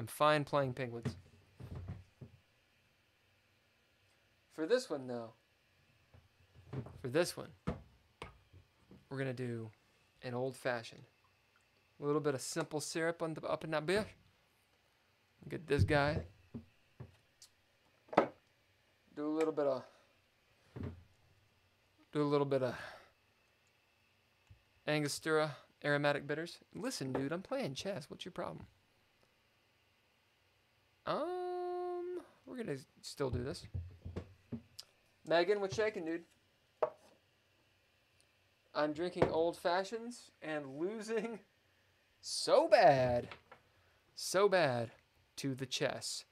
I'm fine playing penguins. For this one, though, for this one, we're going to do an old fashioned. A little bit of simple syrup on the, up in that bitch. Get this guy. Do a little bit of do a little bit of Angostura aromatic bitters. Listen, dude, I'm playing chess. What's your problem? Um, we're gonna still do this. Megan, what's shaking, dude? I'm drinking old fashions and losing so bad, so bad to the chess.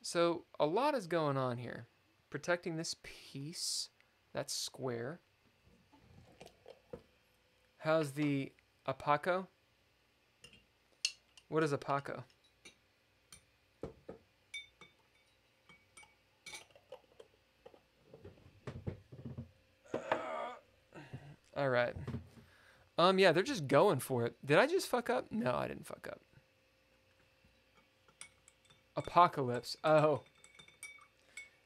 So a lot is going on here. Protecting this piece, that's square. How's the Apaco? What is Apaco? All right. Um, yeah, they're just going for it. Did I just fuck up? No, I didn't fuck up. Apocalypse. Oh.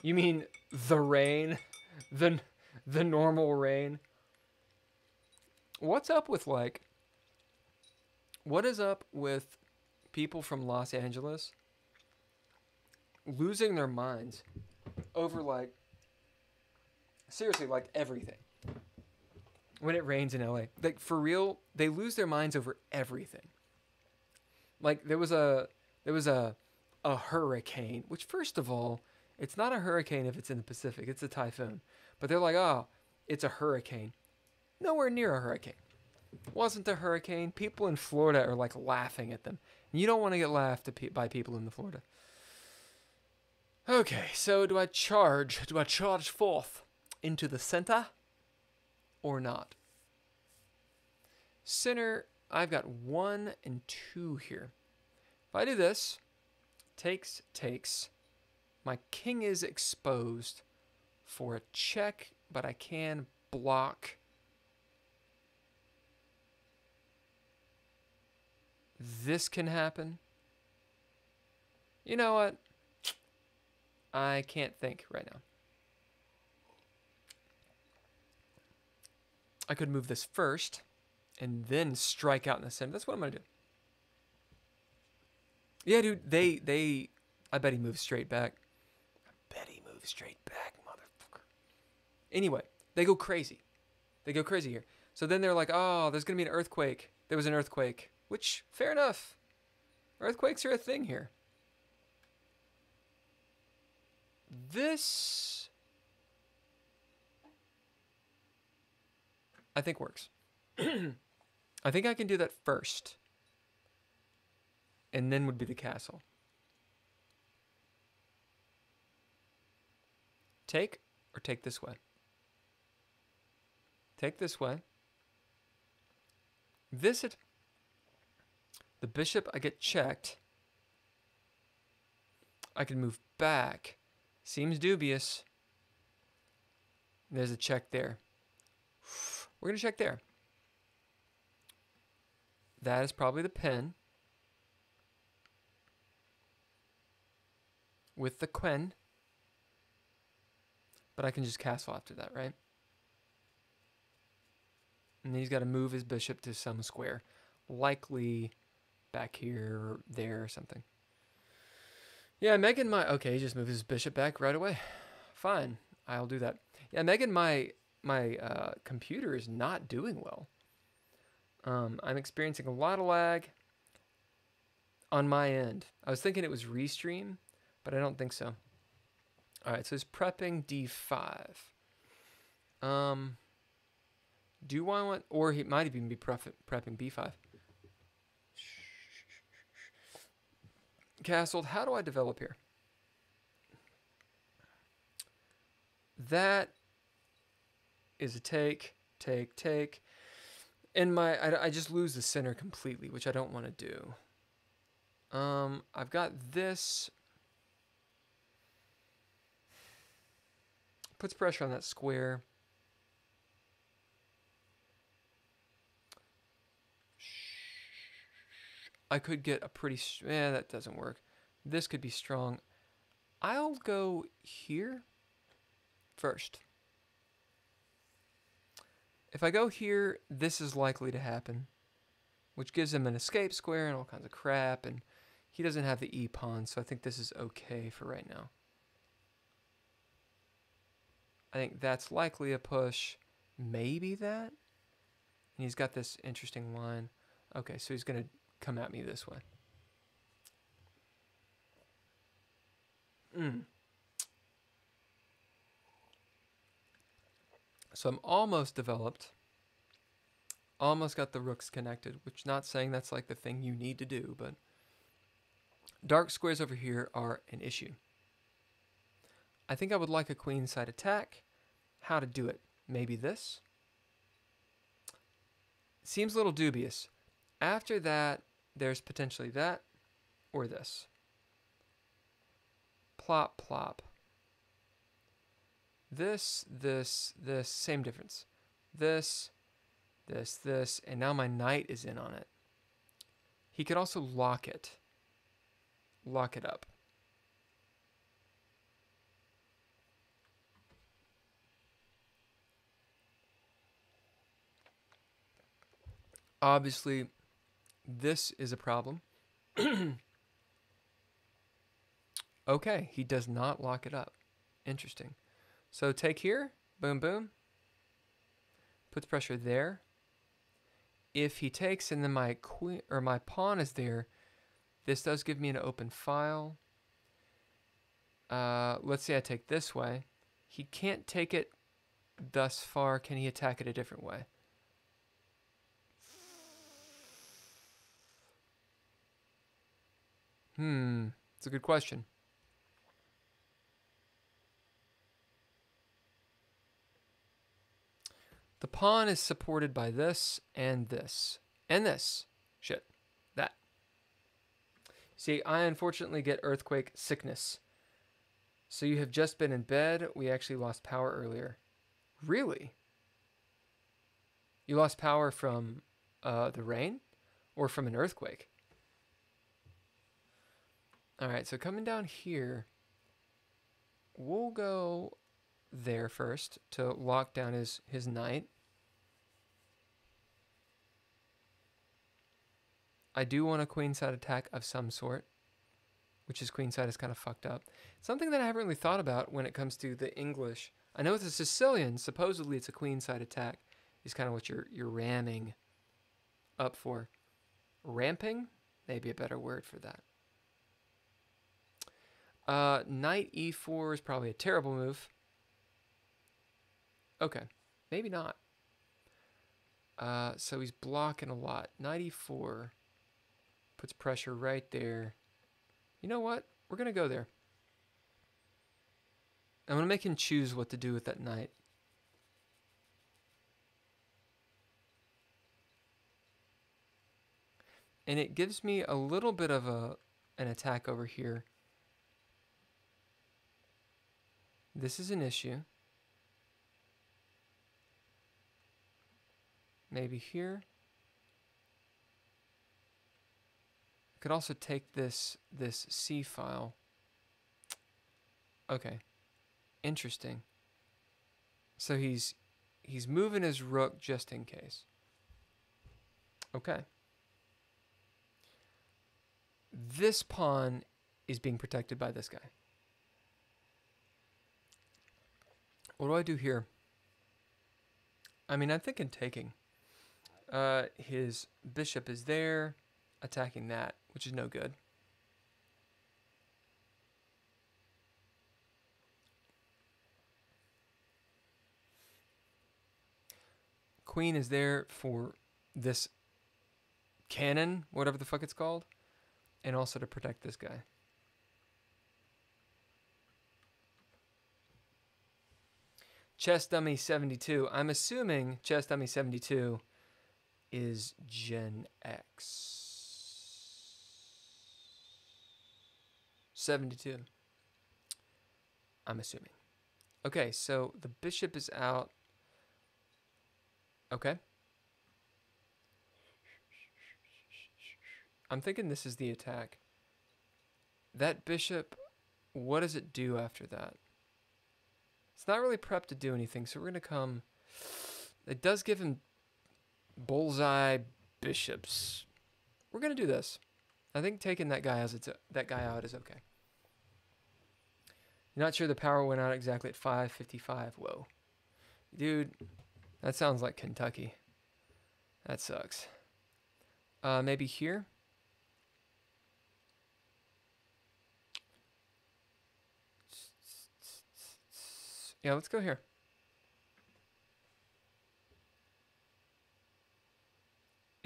You mean the rain? The the normal rain? What's up with like what is up with people from Los Angeles losing their minds over like seriously like everything? When it rains in LA. Like for real, they lose their minds over everything. Like there was a there was a a hurricane, which first of all, it's not a hurricane if it's in the Pacific, it's a typhoon. But they're like, "Oh, it's a hurricane." Nowhere near a hurricane. Wasn't a hurricane. People in Florida are like laughing at them. You don't want to get laughed at by people in the Florida. Okay, so do I charge? Do I charge forth into the center? Or not. Center, I've got one and two here. If I do this, takes, takes, my king is exposed for a check, but I can block. This can happen. You know what? I can't think right now. I could move this first and then strike out in the center. That's what I'm going to do. Yeah, dude, they, they, I bet he moves straight back. I bet he moves straight back, motherfucker. Anyway, they go crazy. They go crazy here. So then they're like, oh, there's going to be an earthquake. There was an earthquake, which, fair enough. Earthquakes are a thing here. This I think works. I think I can do that first. And then would be the castle. Take or take this way? Take this way. Visit the bishop. I get checked. I can move back. Seems dubious. There's a check there. We're going to check there. That is probably the pen. With the Quen. But I can just castle after that, right? And then he's got to move his bishop to some square. Likely back here or there or something. Yeah, Megan my okay, he just moved his bishop back right away. Fine. I'll do that. Yeah, Megan my my uh, computer is not doing well. Um, I'm experiencing a lot of lag on my end. I was thinking it was restream, but I don't think so. All right, so it's prepping D5. Um, do I want, or he might even be prepping B5. Castled, how do I develop here? That is a take, take, take. And my, I, I just lose the center completely, which I don't want to do. Um, I've got this. Puts pressure on that square. I could get a pretty, yeah, that doesn't work. This could be strong. I'll go here first. If I go here, this is likely to happen, which gives him an escape square and all kinds of crap, and he doesn't have the E pawn, so I think this is okay for right now. I think that's likely a push. Maybe that? And he's got this interesting line. Okay, so he's going to come at me this way. Mm. So I'm almost developed. Almost got the rooks connected, which not saying that's like the thing you need to do, but dark squares over here are an issue. I think I would like a queenside attack. How to do it? Maybe this? Seems a little dubious. After that, there's potentially that or this. Plop, plop. This, this, this, same difference. This, this, this, and now my knight is in on it. He could also lock it. Lock it up. Obviously, this is a problem. okay, he does not lock it up. Interesting. So take here, boom, boom. Puts pressure there. If he takes and then my queen or my pawn is there, this does give me an open file. Uh, let's say I take this way. He can't take it thus far. Can he attack it a different way? Hmm, it's a good question. The pawn is supported by this and this and this. Shit. That. See, I unfortunately get earthquake sickness. So you have just been in bed. We actually lost power earlier. Really? You lost power from uh, the rain or from an earthquake? All right, so coming down here, we'll go there first to lock down his, his knight. I do want a queenside attack of some sort, which is queenside is kind of fucked up. Something that I haven't really thought about when it comes to the English. I know with the Sicilian, supposedly it's a queenside attack, is kind of what you're you're ramming up for. Ramping, maybe a better word for that. Uh, knight e4 is probably a terrible move. Okay, maybe not. Uh, so he's blocking a lot. 94 puts pressure right there. You know what? We're going to go there. I'm going to make him choose what to do with that knight. And it gives me a little bit of a an attack over here. This is an issue. Maybe here. I could also take this this C file. Okay. Interesting. So he's he's moving his rook just in case. Okay. This pawn is being protected by this guy. What do I do here? I mean, I'm thinking taking. Uh, his bishop is there, attacking that, which is no good. Queen is there for this cannon, whatever the fuck it's called, and also to protect this guy. Chess Dummy 72. I'm assuming Chess Dummy 72 is Gen X. 72. I'm assuming. Okay, so the bishop is out. Okay. I'm thinking this is the attack. that bishop, what does it do after that? It's not really prepped to do anything, so we're going to come... It does give him bullseye bishops. We're to do this. I think taking that guy as it's that guy out is okay. Not sure the power went out exactly at 5:55. Whoa, dude, that sounds like Kentucky. That sucks. Uh, maybe here. Yeah, let's go here.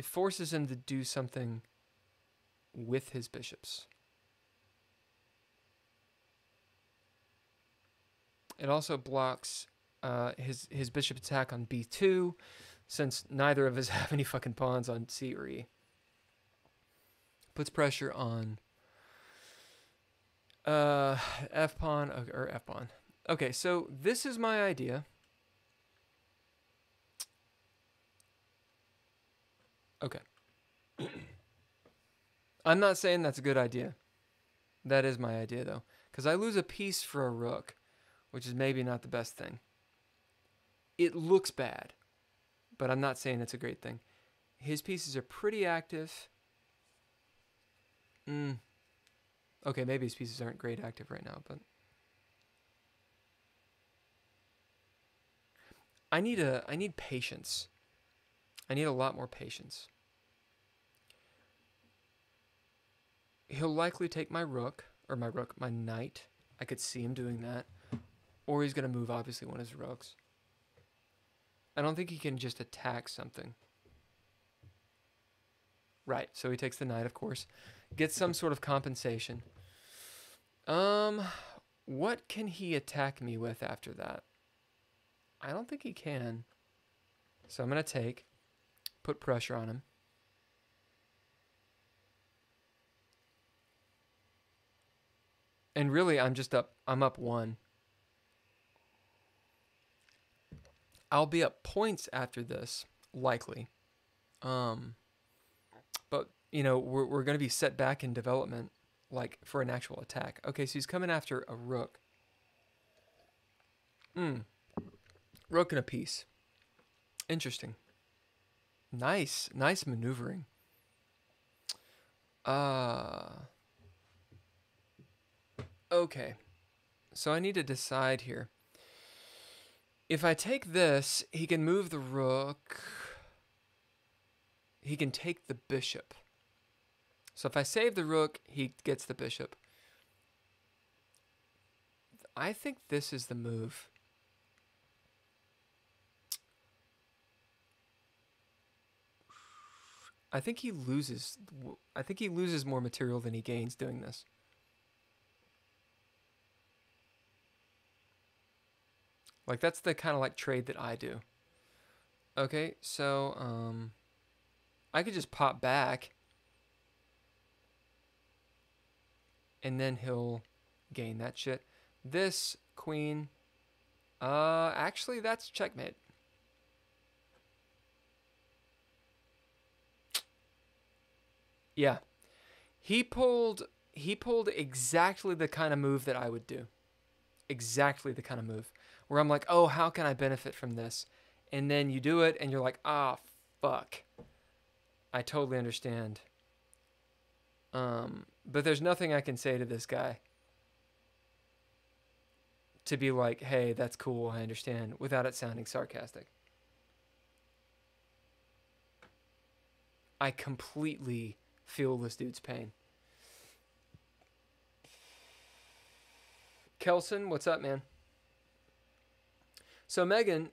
It forces him to do something with his bishops. It also blocks uh, his his bishop attack on b2, since neither of us have any fucking pawns on c or e. Puts pressure on uh, f pawn or f pawn. Okay, so this is my idea. Okay. I'm not saying that's a good idea. That is my idea, though. Because I lose a piece for a rook, which is maybe not the best thing. It looks bad, but I'm not saying it's a great thing. His pieces are pretty active. Mm. Okay, maybe his pieces aren't great active right now, but... I need a I need patience. I need a lot more patience. He'll likely take my rook, or my rook, my knight. I could see him doing that. Or he's going to move, obviously, one of his rooks. I don't think he can just attack something. Right, so he takes the knight, of course. Gets some sort of compensation. Um, what can he attack me with after that? I don't think he can. So I'm going to take, put pressure on him. And really, I'm just up, I'm up one. I'll be up points after this, likely. Um, but, you know, we're, we're going to be set back in development, like, for an actual attack. Okay, so he's coming after a rook. Hmm. Rook and a piece. Interesting. Nice. Nice maneuvering. Uh... Okay. So I need to decide here. If I take this, he can move the rook. He can take the bishop. So if I save the rook, he gets the bishop. I think this is the move. I think he loses I think he loses more material than he gains doing this. Like that's the kind of like trade that I do. Okay, so um I could just pop back and then he'll gain that shit. This queen uh actually that's checkmate. Yeah. He pulled he pulled exactly the kind of move that I would do. Exactly the kind of move where I'm like, oh, how can I benefit from this? And then you do it and you're like, ah, fuck. I totally understand. Um, but there's nothing I can say to this guy to be like, hey, that's cool, I understand, without it sounding sarcastic. I completely feel this dude's pain. Kelson, what's up, man? So, Megan,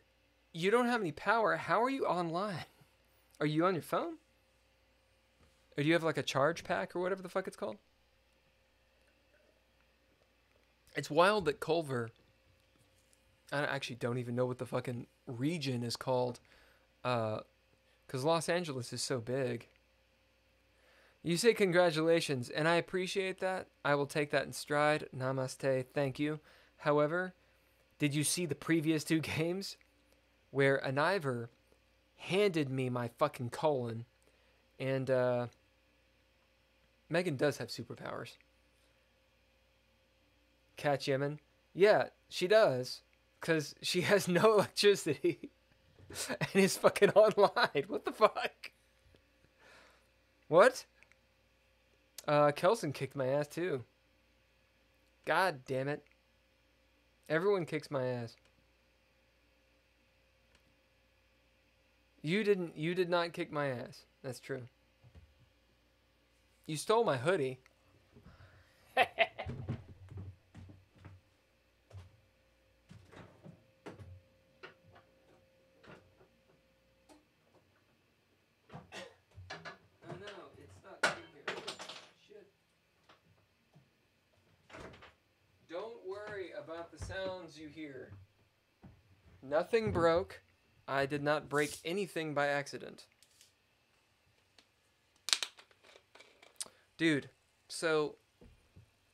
you don't have any power. How are you online? Are you on your phone? Or do you have like a charge pack or whatever the fuck it's called? It's wild that Culver. I actually don't even know what the fucking region is called. Uh, because Los Angeles is so big. You say congratulations, and I appreciate that. I will take that in stride. Namaste. Thank you. However, did you see the previous two games where Aniver handed me my fucking colon and uh, Megan does have superpowers. Catch Yemen. Yeah, she does. Because she has no electricity. and is fucking online. What the fuck? What? Uh, Kelson kicked my ass too. God damn it. Everyone kicks my ass. You didn't you did not kick my ass. That's true. You stole my hoodie. Oh no, it's stuck in here. Shit. Don't worry about the sounds you hear. Nothing broke. I did not break anything by accident. Dude, so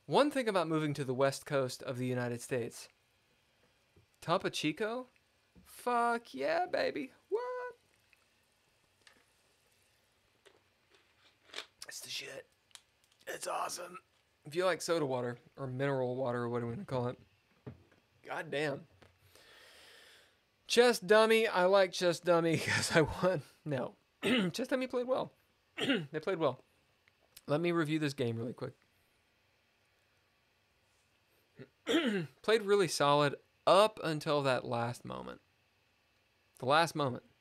one thing about moving to the west coast of the United States Topo Chico? Fuck yeah, baby. What? It's the shit. It's awesome. If you like soda water or mineral water or what do we want to call it, god damn. Chess dummy. I like chess dummy because I won. No, chess dummy played well. they played well. Let me review this game really quick. played really solid up until that last moment. The last moment.